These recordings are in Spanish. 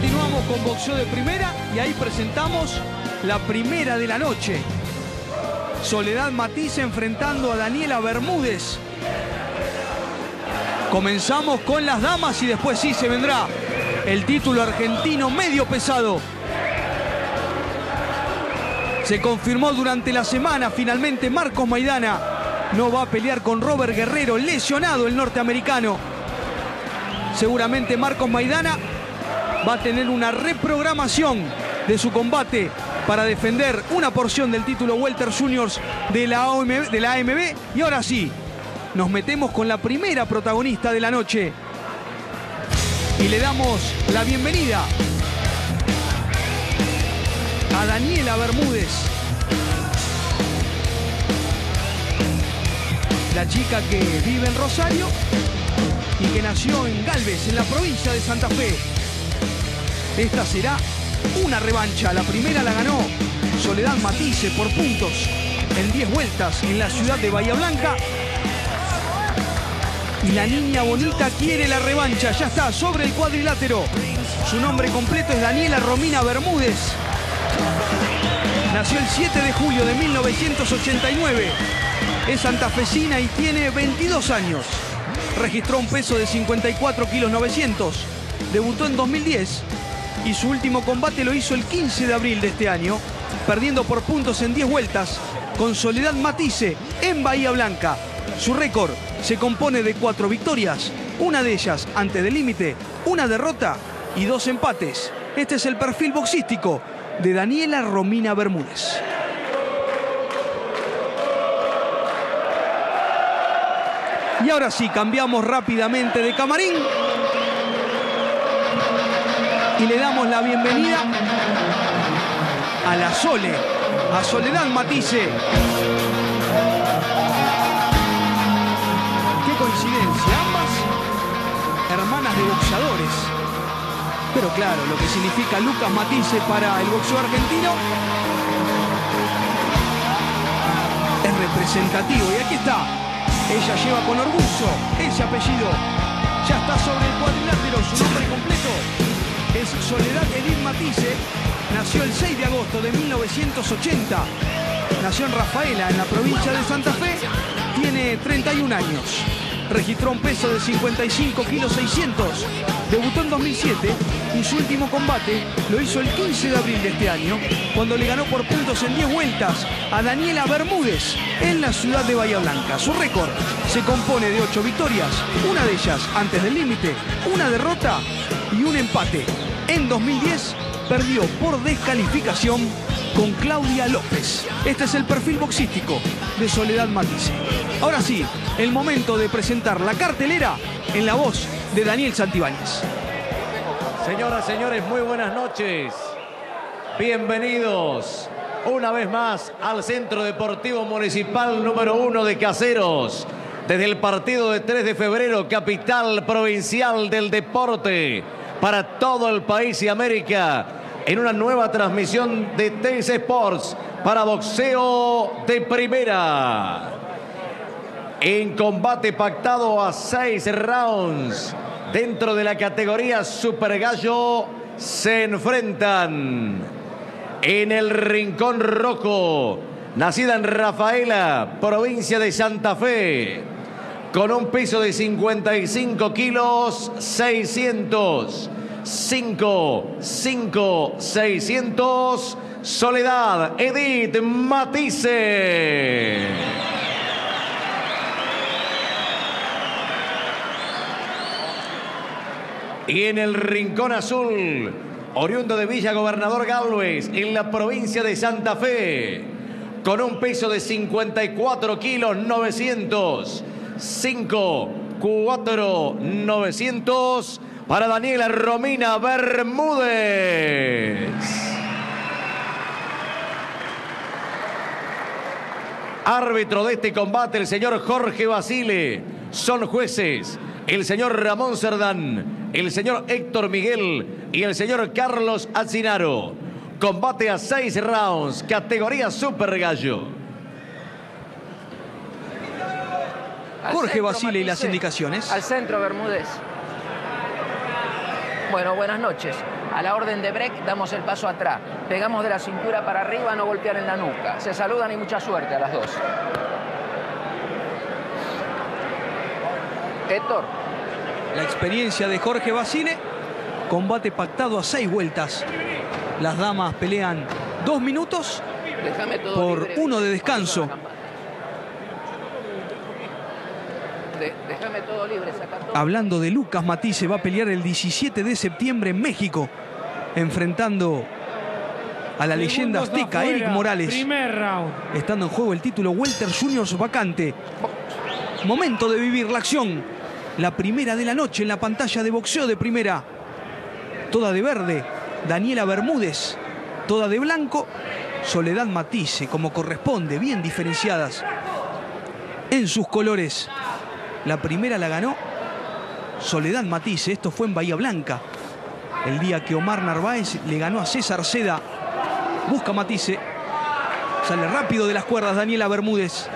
Continuamos con boxeo de primera y ahí presentamos la primera de la noche. Soledad Matiz enfrentando a Daniela Bermúdez. Comenzamos con las damas y después sí se vendrá el título argentino medio pesado. Se confirmó durante la semana finalmente Marcos Maidana no va a pelear con Robert Guerrero, lesionado el norteamericano. Seguramente Marcos Maidana va a tener una reprogramación de su combate para defender una porción del título Welter Juniors de la, OMB, de la AMB. Y ahora sí, nos metemos con la primera protagonista de la noche. Y le damos la bienvenida a Daniela Bermúdez. La chica que vive en Rosario y que nació en Galvez, en la provincia de Santa Fe. Esta será una revancha. La primera la ganó Soledad Matice por puntos en 10 vueltas en la ciudad de Bahía Blanca. Y la niña bonita quiere la revancha. Ya está sobre el cuadrilátero. Su nombre completo es Daniela Romina Bermúdez. Nació el 7 de julio de 1989. Es santafesina y tiene 22 años. Registró un peso de 54 kilos 900. Debutó en 2010 y su último combate lo hizo el 15 de abril de este año, perdiendo por puntos en 10 vueltas con Soledad Matice en Bahía Blanca. Su récord se compone de cuatro victorias, una de ellas antes del límite, una derrota y dos empates. Este es el perfil boxístico de Daniela Romina Bermúdez. Y ahora sí, cambiamos rápidamente de camarín y le damos la bienvenida a la Sole, a Soledad Matice. Qué coincidencia, ambas hermanas de boxeadores. Pero claro, lo que significa Lucas Matice para el boxeo argentino es representativo. Y aquí está, ella lleva con orgullo ese apellido. Ya está sobre el cuadrilátero, su nombre completo es Soledad Edith Matisse. Nació el 6 de agosto de 1980. Nació en Rafaela, en la provincia de Santa Fe. Tiene 31 años. Registró un peso de 55 kilos 600. Debutó en 2007 y su último combate lo hizo el 15 de abril de este año, cuando le ganó por puntos en 10 vueltas a Daniela Bermúdez en la ciudad de Bahía Blanca. Su récord se compone de 8 victorias, una de ellas antes del límite, una derrota y un empate. En 2010 perdió por descalificación con Claudia López. Este es el perfil boxístico de Soledad Matisse. Ahora sí, el momento de presentar la cartelera en la voz de Daniel Santibáñez. Señoras, señores, muy buenas noches. Bienvenidos una vez más al Centro Deportivo Municipal número uno de Caseros. Desde el partido de 3 de febrero, capital provincial del deporte para todo el país y América en una nueva transmisión de TS Sports para boxeo de primera. En combate pactado a seis rounds dentro de la categoría Super Gallo se enfrentan en el Rincón Rojo, nacida en Rafaela, provincia de Santa Fe con un peso de 55 kilos 600. 5, 5, 600. Soledad Edith Matisse. Y en el Rincón Azul, oriundo de Villa Gobernador Galvez, en la provincia de Santa Fe, con un peso de 54 kilos 900. 5, 4, 900 para Daniela Romina Bermúdez. Árbitro de este combate, el señor Jorge Basile. Son jueces el señor Ramón Cerdán, el señor Héctor Miguel y el señor Carlos Azinaro. Combate a seis rounds, categoría Super Gallo. Jorge Basile y las indicaciones. Al centro, Bermúdez. Bueno, buenas noches. A la orden de break damos el paso atrás. Pegamos de la cintura para arriba, no golpear en la nuca. Se saludan y mucha suerte a las dos. Héctor. La experiencia de Jorge Basile. Combate pactado a seis vueltas. Las damas pelean dos minutos por libre. uno de descanso. Déjame todo libre, saca todo. Hablando de Lucas Matisse, va a pelear el 17 de septiembre en México, enfrentando a la leyenda azteca afuera, Eric Morales, Primer round. estando en juego el título Welter Juniors vacante. Momento de vivir la acción. La primera de la noche en la pantalla de boxeo de primera. Toda de verde, Daniela Bermúdez. Toda de blanco, Soledad Matisse, como corresponde, bien diferenciadas en sus colores. La primera la ganó Soledad Matisse, esto fue en Bahía Blanca. El día que Omar Narváez le ganó a César Seda. Busca Matisse. Sale rápido de las cuerdas Daniela Bermúdez.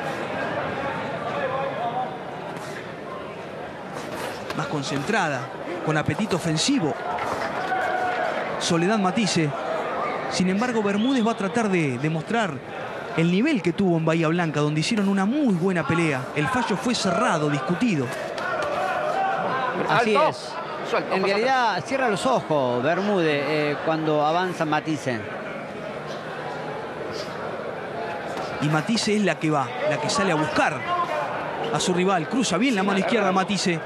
Más concentrada, con apetito ofensivo. Soledad Matisse. Sin embargo, Bermúdez va a tratar de demostrar el nivel que tuvo en Bahía Blanca, donde hicieron una muy buena pelea. El fallo fue cerrado, discutido. Así Alto. es. Suelto, En realidad cierra los ojos Bermúdez eh, cuando avanza Matisse. Y Matisse es la que va, la que sale a buscar a su rival. Cruza bien la mano izquierda Matisse.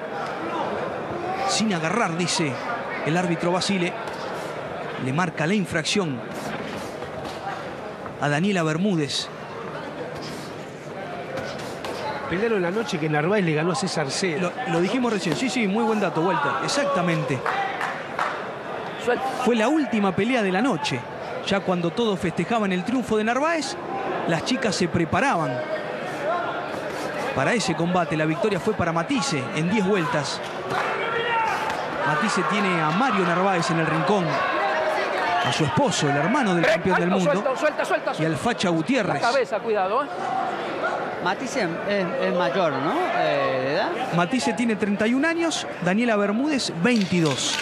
Sin agarrar, dice el árbitro Basile. Le marca la infracción a Daniela Bermúdez. Pelearon la noche que Narváez le ganó a César C. Lo, lo dijimos recién. Sí, sí, muy buen dato, Walter. Exactamente. Fue la última pelea de la noche. Ya cuando todos festejaban el triunfo de Narváez, las chicas se preparaban para ese combate. La victoria fue para Matisse en 10 vueltas. Matisse tiene a Mario Narváez en el rincón, a su esposo, el hermano del campeón del mundo, Suelta, suelta, suelta. y al. Facha La Gutiérrez. cabeza, cuidado, ¿eh? Matisse es, es mayor, ¿no? Eh, de edad. Matisse tiene 31 años, Daniela Bermúdez 22.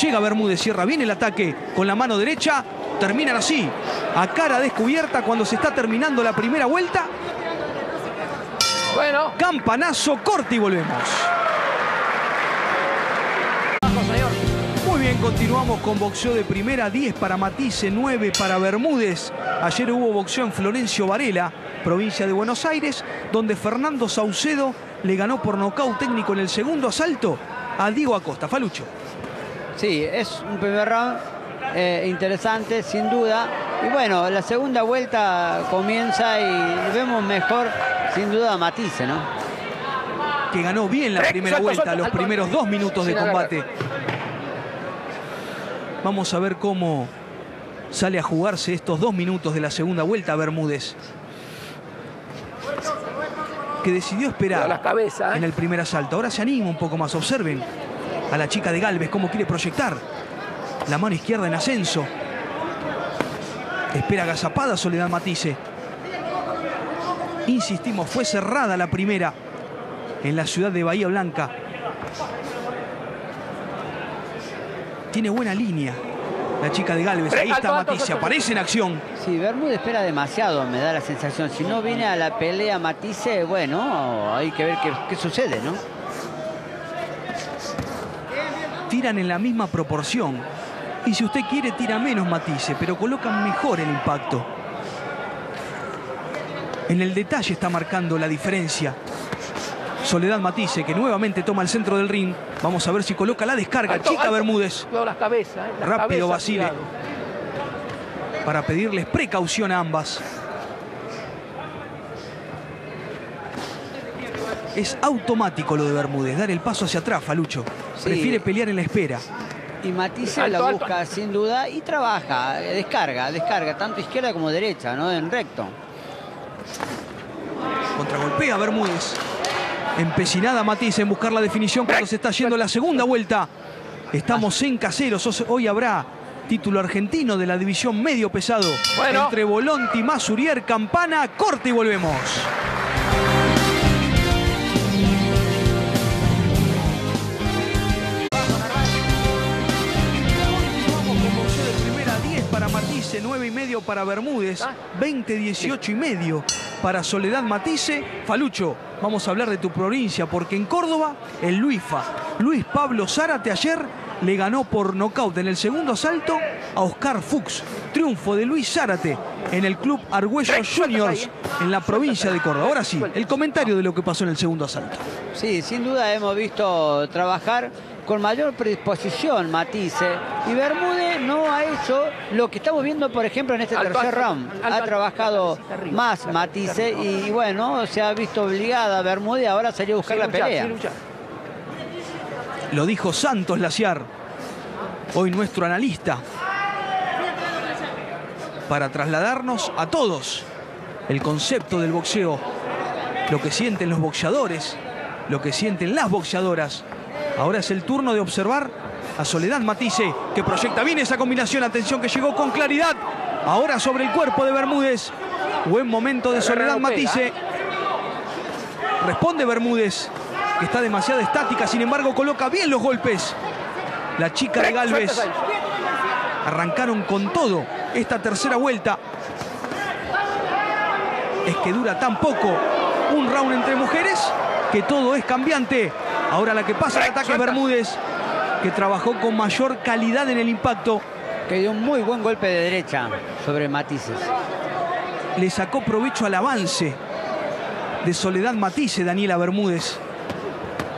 Llega Bermúdez, cierra bien el ataque con la mano derecha. Terminan así, a cara descubierta cuando se está terminando la primera vuelta. Bueno, Campanazo, corte y volvemos. Bien, continuamos con boxeo de primera, 10 para Matisse, 9 para Bermúdez. Ayer hubo boxeo en Florencio Varela, provincia de Buenos Aires, donde Fernando Saucedo le ganó por nocaut técnico en el segundo asalto a Diego Acosta. Falucho. Sí, es un primer round eh, interesante, sin duda. Y bueno, la segunda vuelta comienza y vemos mejor, sin duda, a Matisse, ¿no? que ganó bien la primera vuelta, los primeros dos minutos de combate. Vamos a ver cómo sale a jugarse estos dos minutos de la segunda vuelta Bermúdez. Que decidió esperar la cabeza, ¿eh? en el primer asalto. Ahora se anima un poco más. Observen a la chica de Galvez cómo quiere proyectar. La mano izquierda en ascenso. Espera agazapada Soledad Matisse. Insistimos, fue cerrada la primera en la ciudad de Bahía Blanca. Tiene buena línea la chica de Galvez. Ahí está Matisse, aparece en acción. Sí, Bermúdez espera demasiado, me da la sensación. Si no viene a la pelea Matisse, bueno, hay que ver qué, qué sucede, ¿no? Tiran en la misma proporción. Y si usted quiere, tira menos Matisse, pero colocan mejor el impacto. En el detalle está marcando la diferencia. Soledad Matisse, que nuevamente toma el centro del ring. Vamos a ver si coloca la descarga. Alto, Chica alto. Bermúdez. Las cabezas, ¿eh? Las Rápido, cabezas, Basile. cuidado. para pedirles precaución a ambas. Es automático lo de Bermúdez, dar el paso hacia atrás, Falucho. Sí. Prefiere pelear en la espera. Y Matisse Alto, la alto. busca sin duda y trabaja, eh, descarga, descarga, tanto izquierda como derecha, ¿no? En recto. Contragolpea Bermúdez. Empecinada Matisse en buscar la definición cuando se está yendo la segunda vuelta. Estamos en caseros. Hoy habrá título argentino de la división medio pesado. Bueno. Entre Volonti, Masurier, Campana, corte y volvemos. Continuamos medio para Bermúdez, 20, 18 y medio para Soledad Matisse. Falucho, vamos a hablar de tu provincia, porque en Córdoba, el Luifa, Luis Pablo Zárate ayer le ganó por nocaut en el segundo asalto a Oscar Fuchs. Triunfo de Luis Zárate en el club Argüello Juniors en la provincia de Córdoba. Ahora sí, el comentario de lo que pasó en el segundo asalto. Sí, sin duda hemos visto trabajar con mayor predisposición Matisse y Bermúdez no ha hecho lo que estamos viendo, por ejemplo, en este tercer round. Ha trabajado más Matisse y bueno, se ha visto obligada Bermúdez ahora salió a buscar la pelea. Lo dijo Santos Laciar, hoy nuestro analista, para trasladarnos a todos el concepto del boxeo, lo que sienten los boxeadores, lo que sienten las boxeadoras. Ahora es el turno de observar a Soledad Matisse, que proyecta bien esa combinación. Atención que llegó con claridad. Ahora sobre el cuerpo de Bermúdez. Buen momento de Soledad Matisse. Responde Bermúdez, que está demasiado estática, sin embargo coloca bien los golpes. La chica de Galvez. Arrancaron con todo esta tercera vuelta. Es que dura tan poco un round entre mujeres que todo es cambiante. Ahora la que pasa el ataque Bermúdez, que trabajó con mayor calidad en el impacto. Que dio un muy buen golpe de derecha sobre Matices. Le sacó provecho al avance de Soledad Matisse, Daniela Bermúdez.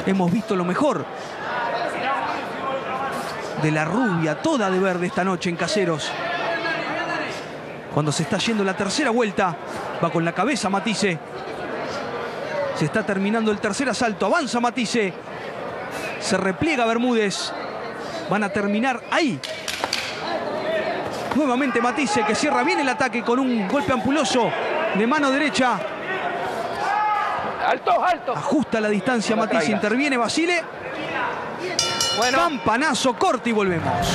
Hemos visto lo mejor de la rubia, toda de verde esta noche en Caseros. Cuando se está yendo la tercera vuelta, va con la cabeza Matisse. Se está terminando el tercer asalto, avanza Matisse. Se repliega Bermúdez. Van a terminar ahí. Nuevamente Matisse que cierra bien el ataque con un golpe ampuloso de mano derecha. Alto, alto. Ajusta la distancia Matisse, interviene Basile. Bueno. Campanazo, corte y volvemos.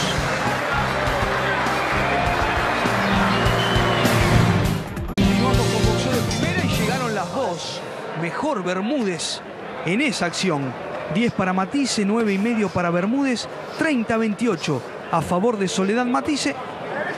Dos. Mejor Bermúdez en esa acción. 10 para Matisse, 9 y medio para Bermúdez, 30-28 a favor de Soledad Matisse.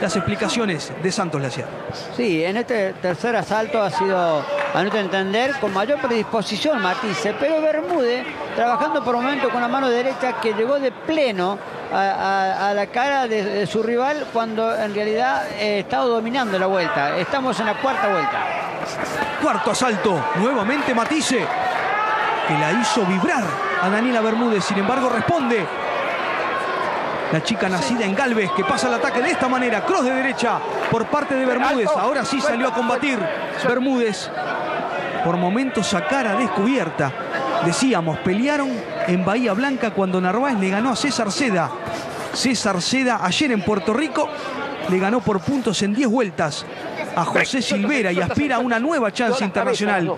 Las explicaciones de Santos Laciar. Sí, en este tercer asalto ha sido, a nuestro entender, con mayor predisposición Matisse, pero Bermúdez trabajando por momento con la mano derecha que llegó de pleno a, la cara de, de su rival cuando en realidad eh, estaba dominando la vuelta. Estamos en la cuarta vuelta. Cuarto asalto, nuevamente Matisse, que la hizo vibrar a Daniela Bermúdez. Sin embargo, responde la chica nacida en Galvez, que pasa el ataque de esta manera, cross de derecha por parte de Bermúdez. Ahora sí salió a combatir Bermúdez. Por momentos a cara descubierta. Decíamos, pelearon en Bahía Blanca cuando Narváez le ganó a César Seda. César Seda ayer en Puerto Rico le ganó por puntos en 10 vueltas a José Silvera y aspira a una nueva chance internacional.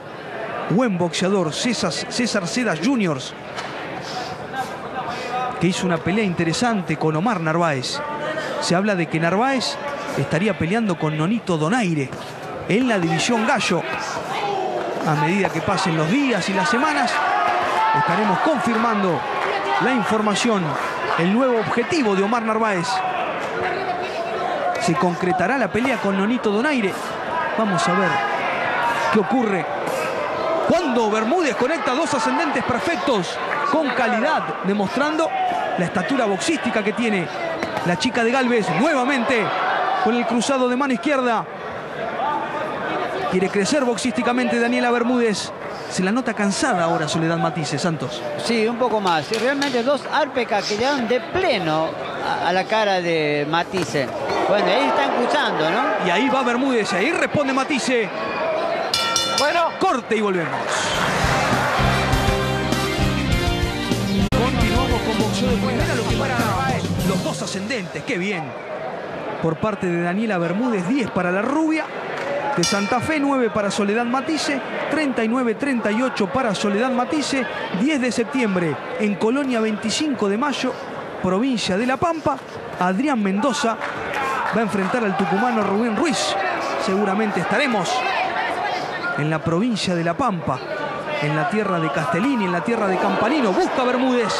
Buen boxeador, César, César Seda Juniors, que hizo una pelea interesante con Omar Narváez. Se habla de que Narváez estaría peleando con Nonito Donaire en la división Gallo. A medida que pasen los días y las semanas, estaremos confirmando la información, el nuevo objetivo de Omar Narváez. Se concretará la pelea con Nonito Donaire. Vamos a ver qué ocurre cuando Bermúdez conecta dos ascendentes perfectos con calidad, demostrando la estatura boxística que tiene la chica de Galvez. Nuevamente con el cruzado de mano izquierda. Quiere crecer boxísticamente Daniela Bermúdez. Se la nota cansada ahora Soledad Matisse, Santos. Sí, un poco más. Y realmente dos árpecas que llegan de pleno a, la cara de Matisse. Bueno, ahí están escuchando, ¿no? Y ahí va Bermúdez, ahí responde Matisse. Bueno, Corte y volvemos. Continuamos con boxeo de primera, lo que marcábamos. Los dos ascendentes, qué bien. Por parte de Daniela Bermúdez, 10 para la rubia. De Santa Fe, 9 para Soledad Matisse. 39-38 para Soledad Matisse. 10 de septiembre en Colonia, 25 de mayo, provincia de La Pampa. Adrián Mendoza va a enfrentar al tucumano Rubén Ruiz. Seguramente estaremos en la provincia de La Pampa, en la tierra de Castellini, en la tierra de Campanino. Busca Bermúdez.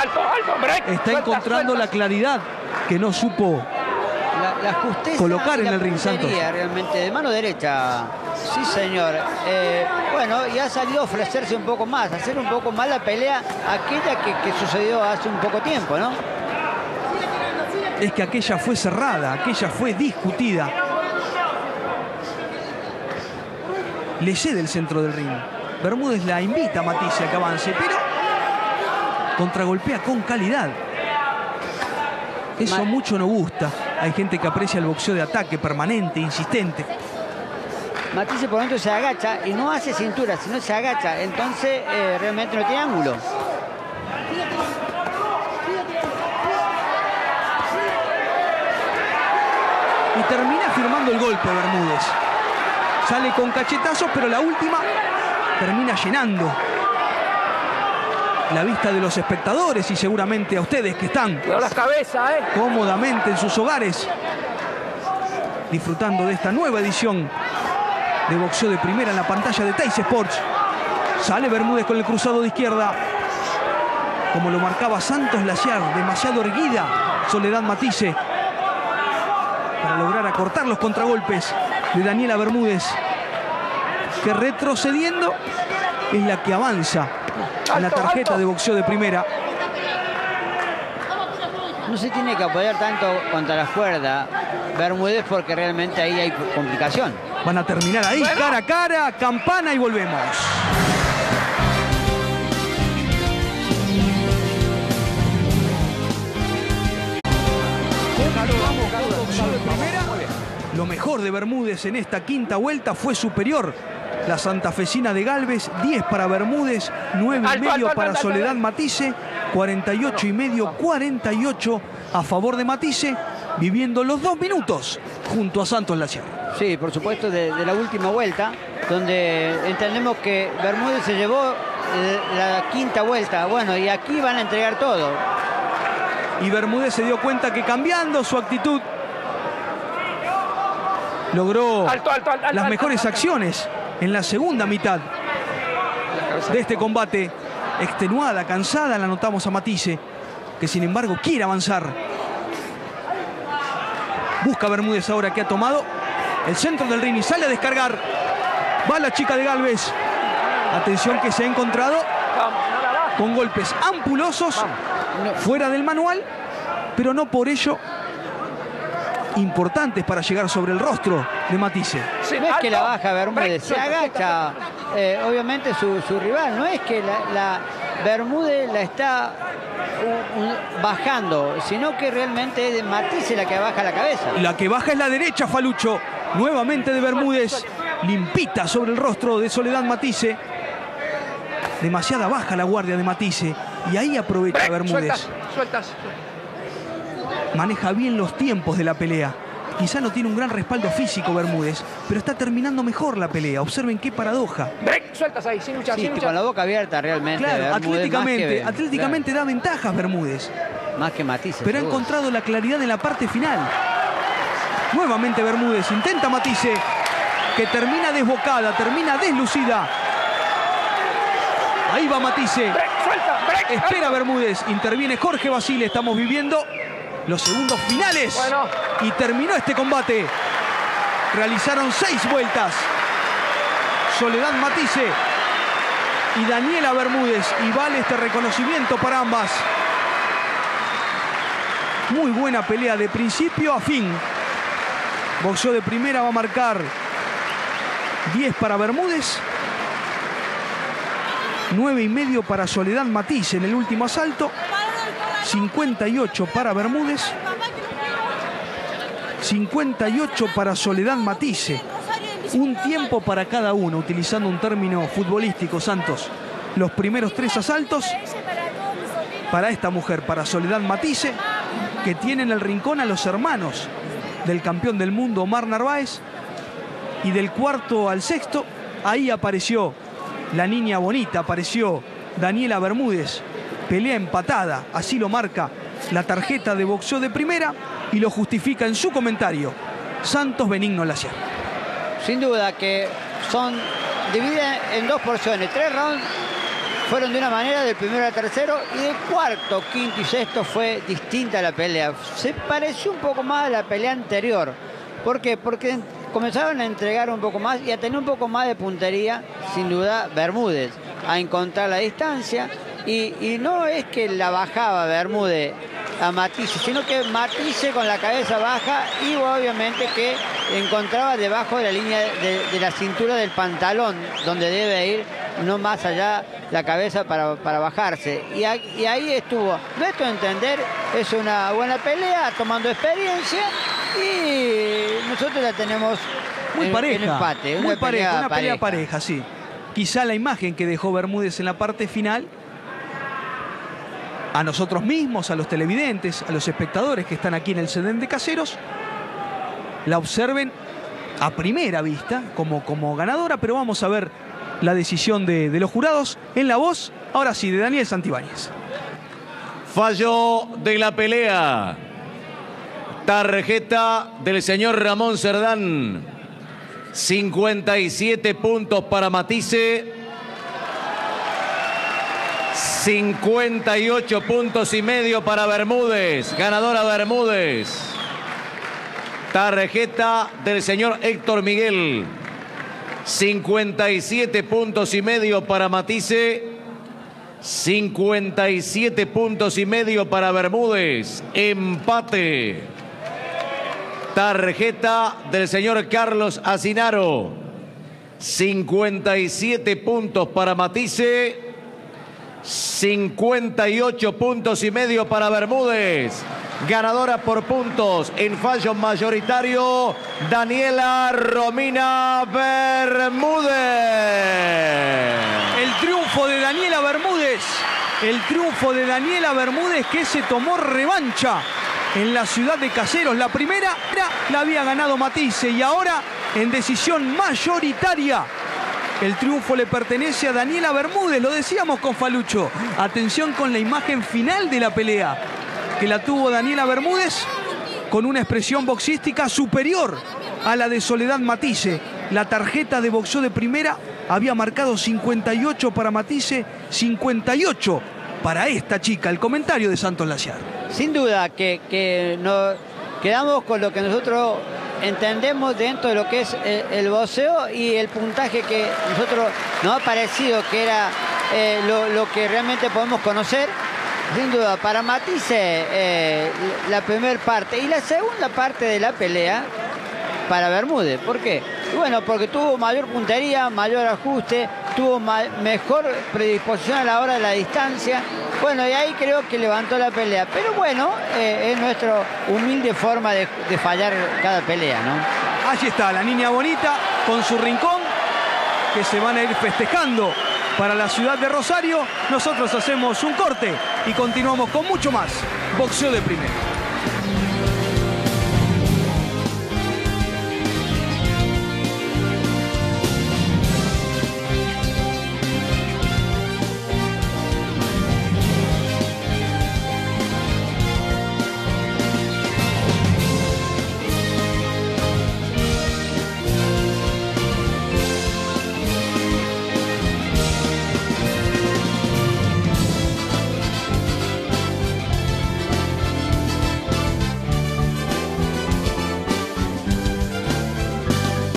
alto, alto, break. Está encontrando suelta. la claridad que no supo la, la justeza colocar y en la el ring, Santos. realmente de mano derecha. Sí, señor. Eh, bueno, y ha salido a ofrecerse un poco más, hacer un poco más la pelea aquella que, que sucedió hace un poco tiempo, ¿no? Es que aquella fue cerrada, aquella fue discutida. Le cede el centro del ring. Bermúdez la invita a Matisse a que avance, pero contragolpea con calidad. Eso mucho no gusta. Hay gente que aprecia el boxeo de ataque permanente, insistente. Matisse por dentro se agacha y no hace cintura, sino se agacha. Entonces eh, realmente no tiene ángulo. y el golpe Bermúdez. Sale con cachetazos, pero la última termina llenando la vista de los espectadores y seguramente a ustedes que están Cuidado las cabezas, ¿eh? cómodamente en sus hogares disfrutando de esta nueva edición de boxeo de primera en la pantalla de Teis Sports. Sale Bermúdez con el cruzado de izquierda. Como lo marcaba Santos Laciar, demasiado erguida Soledad Matisse para lograr acortar los contragolpes de Daniela Bermúdez, que retrocediendo es la que avanza en la tarjeta de boxeo de primera. No se tiene que apoyar tanto contra la cuerda Bermúdez porque realmente ahí hay complicación. Van a terminar ahí, cara a cara, campana y volvemos. Lo mejor de Bermúdez en esta quinta vuelta fue superior. La santafesina de Galvez, 10 para Bermúdez, 9 y medio para alto, alto, Soledad. Matisse, 48 y medio, 48 a favor de Matisse, viviendo los dos minutos junto a Santos Laciar. Sí, por supuesto, de, de la última vuelta, donde entendemos que Bermúdez se llevó eh, la quinta vuelta. Bueno, y aquí van a entregar todo. Y Bermúdez se dio cuenta que cambiando su actitud logró Alto, alto, alto, las mejores acciones en la segunda mitad de este combate. Extenuada, cansada, la notamos a Matisse, que sin embargo quiere avanzar. Busca Bermúdez ahora que ha tomado el centro del ring y sale a descargar. Va la chica de Galvez. Atención que se ha encontrado con golpes ampulosos fuera del manual, pero no por ello importantes para llegar sobre el rostro de Matisse. Sí, No es que la baja Bermúdez, se agacha eh, obviamente su, su rival. No es que la, la Bermúdez la está uh, uh, bajando, sino que realmente es Matisse la que baja la cabeza. La que baja es la derecha, Falucho. Nuevamente de Bermúdez. Limpita sobre el rostro de Soledad Matisse. Demasiada baja la guardia de Matisse. Y ahí aprovecha Bermúdez. Sueltas, sueltas. Maneja bien los tiempos de la pelea. Quizá no tiene un gran respaldo físico Bermúdez, pero está terminando mejor la pelea. Observen qué paradoja. Break, sueltas ahí, sin luchar, Sí, sin luchar. con la boca abierta realmente. Claro, Bermúdez, atléticamente, que, atléticamente da ventajas Bermúdez. más que Matisse. pero ha encontrado la claridad en la parte final. Nuevamente Bermúdez intenta Matisse, que termina desbocada, termina deslucida. Ahí va Matisse, Break, suelta, break. espera Bermúdez, interviene Jorge Basile, estamos viviendo los segundos finales. Bueno. Y terminó este combate. Realizaron seis vueltas. Soledad Matisse y Daniela Bermúdez. Y vale este reconocimiento para ambas. Muy buena pelea de principio a fin. Boxeo de primera va a marcar 10 para Bermúdez. 9 y medio para Soledad Matisse en el último asalto. 58 para Bermúdez. 58 para Soledad Matisse. Un tiempo para cada uno, utilizando un término futbolístico, Santos. Los primeros tres asaltos para esta mujer, para Soledad Matisse, que tiene en el rincón a los hermanos del campeón del mundo, Omar Narváez. Y del cuarto al sexto, ahí apareció la niña bonita, apareció Daniela Bermúdez. Pelea empatada, así lo marca la tarjeta de boxeo de primera y lo justifica en su comentario Santos Benigno Laciar. Sin duda que son divididas en dos porciones. Tres rounds fueron de una manera del primero al tercero y de cuarto, quinto y sexto fue distinta la pelea. Se pareció un poco más a la pelea anterior. ¿Por qué? Porque comenzaron a entregar un poco más y a tener un poco más de puntería, sin duda, Bermúdez, a encontrar la distancia. Y, y no es que la bajaba Bermúdez a Matisse, sino que Matisse con la cabeza baja y obviamente que encontraba debajo de la línea de, de la cintura del pantalón, donde debe ir no más allá la cabeza para, para bajarse. Y, a- y ahí estuvo. Nuestro entender es una buena pelea, tomando experiencia y nosotros la tenemos Muy en, pareja. en empate. muy pareja, una pelea pareja, sí. Quizá la imagen que dejó Bermúdez en la parte final, a nosotros mismos, a los televidentes, a los espectadores que están aquí en el sedén de Caseros, la observen a primera vista como, como ganadora, pero vamos a ver la decisión de, los jurados en la voz, ahora sí, de Daniel Santibáñez. Fallo de la pelea. Tarjeta del señor Ramón Cerdán. 57 puntos para Matisse. 58 puntos y medio para Bermúdez. Ganadora Bermúdez. Tarjeta del señor Héctor Miguel. 57 puntos y medio para Matisse. 57 puntos y medio para Bermúdez. Empate. Tarjeta del señor Carlos Asinaro. 57 puntos para Matisse. 58 puntos y medio para Bermúdez. Ganadora por puntos en fallo mayoritario, Daniela Romina Bermúdez. El triunfo de Daniela Bermúdez. El triunfo de Daniela Bermúdez que se tomó revancha en la ciudad de Caseros. La primera la había ganado Matisse y ahora en decisión mayoritaria. El triunfo le pertenece a Daniela Bermúdez, lo decíamos con Falucho. Atención con la imagen final de la pelea, que la tuvo Daniela Bermúdez con una expresión boxística superior a la de Soledad Matisse. La tarjeta de boxeo de primera había marcado 58 para Matisse, 58 para esta chica. El comentario de Santos Laciar. Sin duda que, que quedamos con lo que nosotros entendemos dentro de lo que es el, el boxeo y el puntaje que nosotros nos ha parecido que era eh, lo, que realmente podemos conocer. Sin duda, para Matisse eh, la primera parte y la segunda parte de la pelea para Bermúdez. ¿Por qué? Bueno, porque tuvo mayor puntería, mayor ajuste, tuvo mejor predisposición a la hora de la distancia. Bueno, y ahí creo que levantó la pelea. Pero bueno, eh, es nuestra humilde forma de, fallar cada pelea, ¿no? Allí está la niña bonita con su rincón que se van a ir festejando para la ciudad de Rosario. Nosotros hacemos un corte y continuamos con mucho más boxeo de primera.